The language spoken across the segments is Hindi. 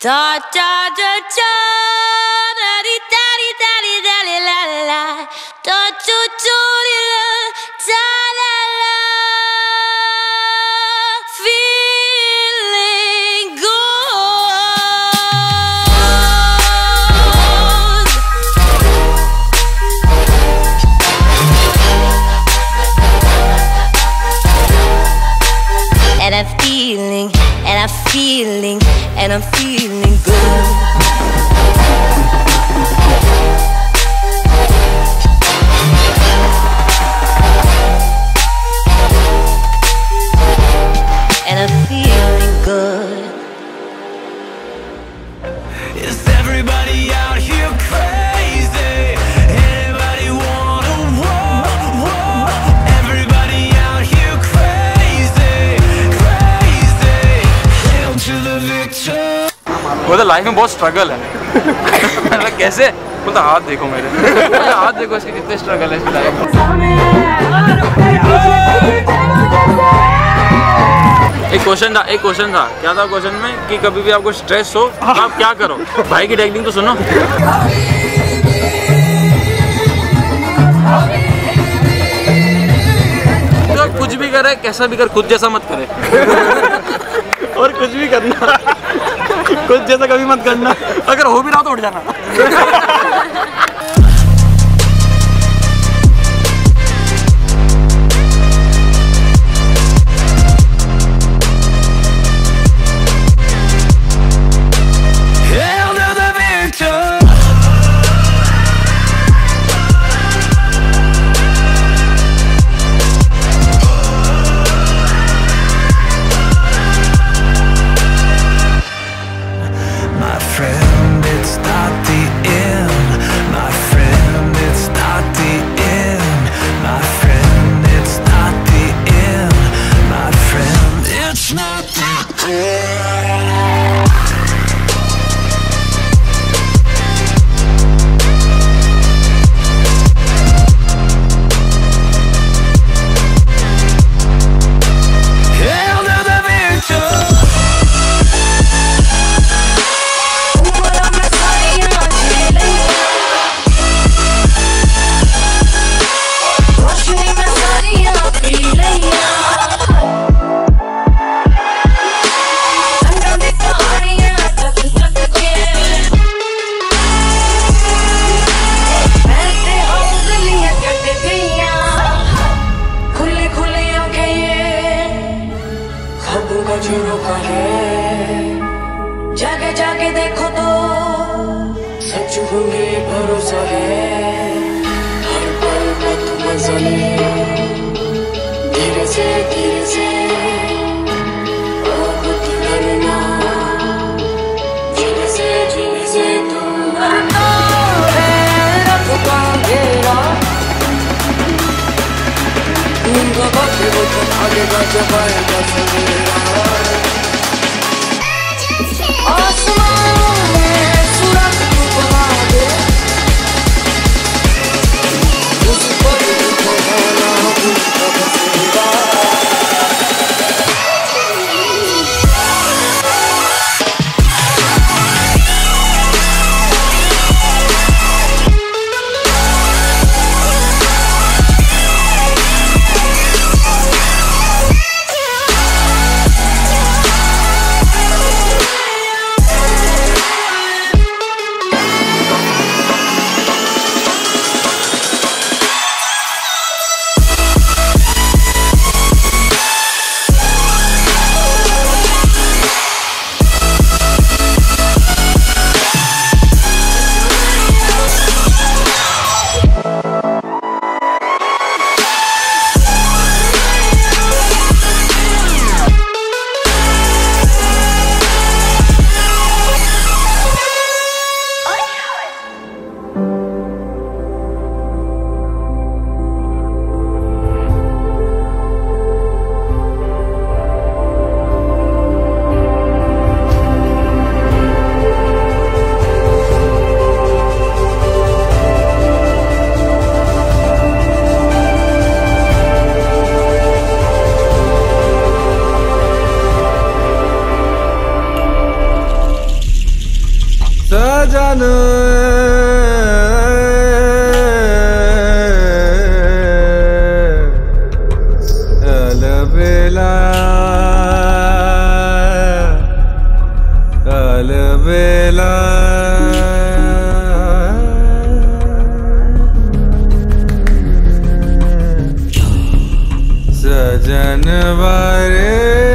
Da da da da da di da di da di da di la la da do do di la da la la feeling good. And I'm feeling, and I'm feeling, and I'm feeling life में बहुत स्ट्रगल है। मतलब कैसे? बोलता हाथ देखो मेरे। हाथ देखो इसके कितने स्ट्रगल है इसकी लाइफ एक क्वेश्चन था एक क्वेश्चन था। क्या था क्वेश्चन में? कि कभी भी आपको स्ट्रेस हो तो आप क्या करो? भाई की टेक्निक तो सुनो। तो कुछ भी करे कैसा भी कर खुद जैसा मत करे। और कुछ भी करना। कुछ जैसा कभी मत करना। अगर हो भी रहा तो उठ जाना। दूंगा वक्त वो तो भागेगा जब आएगा सवेरा जनवरे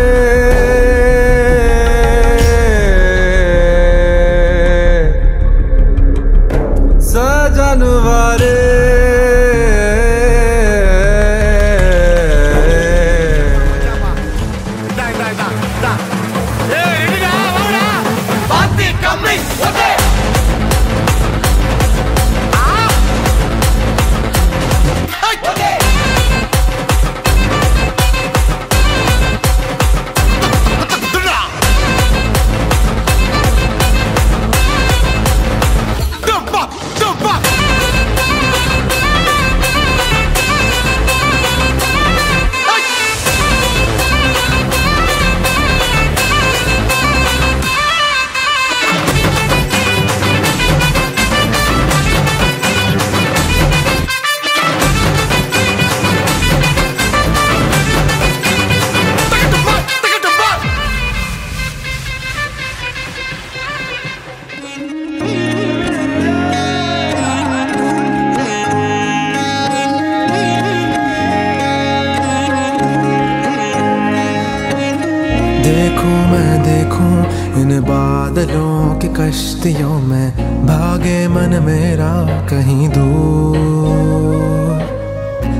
कश्तियों में भागे मन मेरा कहीं दूर।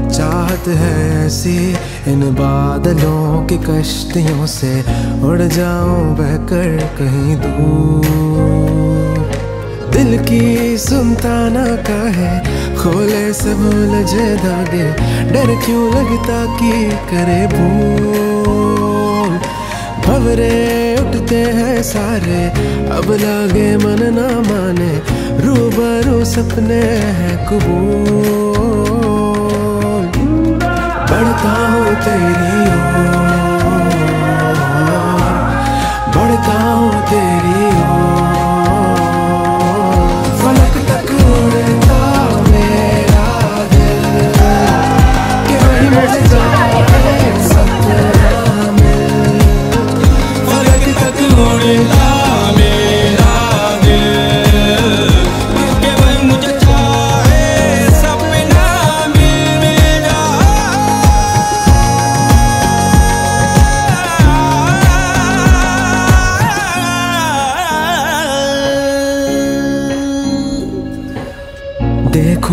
चाहत है ऐसी इन बादलों की कश्तियों से उड़ जाऊँ बहकर कहीं दूर। दिल की सुनता ना कहे खोले सब उलझे धागे, डर क्यों लगता कि करे भूल? भवरे उठते हैं सारे। अब लागे मन ना माने, रूबरू सपने हैं कबूल। बढ़ता हूँ तेरी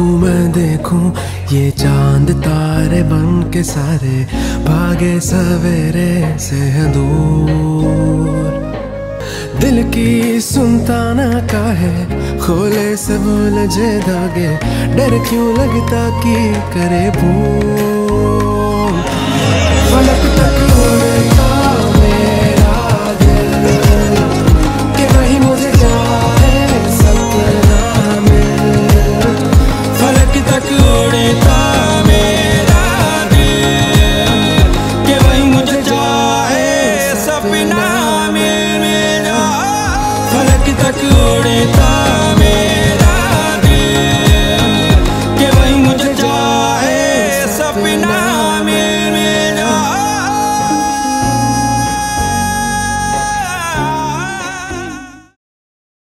देखूँ, मैं देखूँ, ये चाँद तारे बन के सारे भागे सवेरे से हैं दूर। दिल की सुनता ना काहे खोले सब उलझे धागे, डर क्यों लगता कि करे भूल? फलक तक जाए सपना